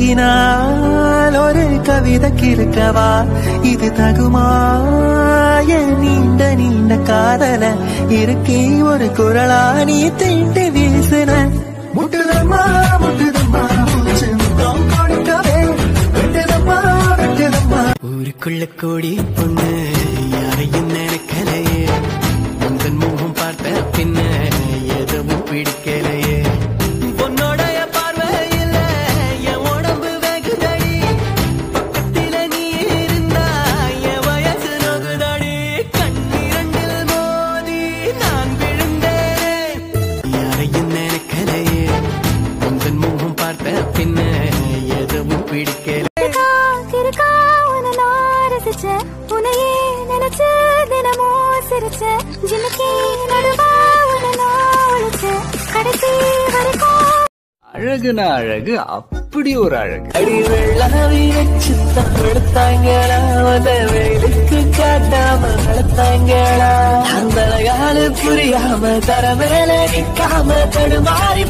எழுதினால் ஒரு கவிதை கிறுக்கவா இது தகுமா? என் நீண்ட நீண்ட காதல இருக்கே ஒரு குரலா நீ தீண்டு வீசுன. முட்டுதம்மா முட்டுதம்மா மூச்சு முத்தம் கொடுக்கவே வெட்டுதம்மா வெட்டுதம்மா. ஊருக்குள்ள கோடி பொண்ணு யாரையும் பிடிக்கல. உன்னையே நினைச்சு தினமும் சிரிச்சேன். ஜிமிக்கி நடுவா. கடைசி வரைக்கும் அழகுனா அழகு அப்படி ஒரு அழகு அடி வெள்ளாவி வச்சு தப்படுத்தாங்களா அந்த வெயிலுக்கு காட்டாம வளர்த்தாங்களா அந்த காலு புரியாம தர மேல நிக்காம தடுமாறி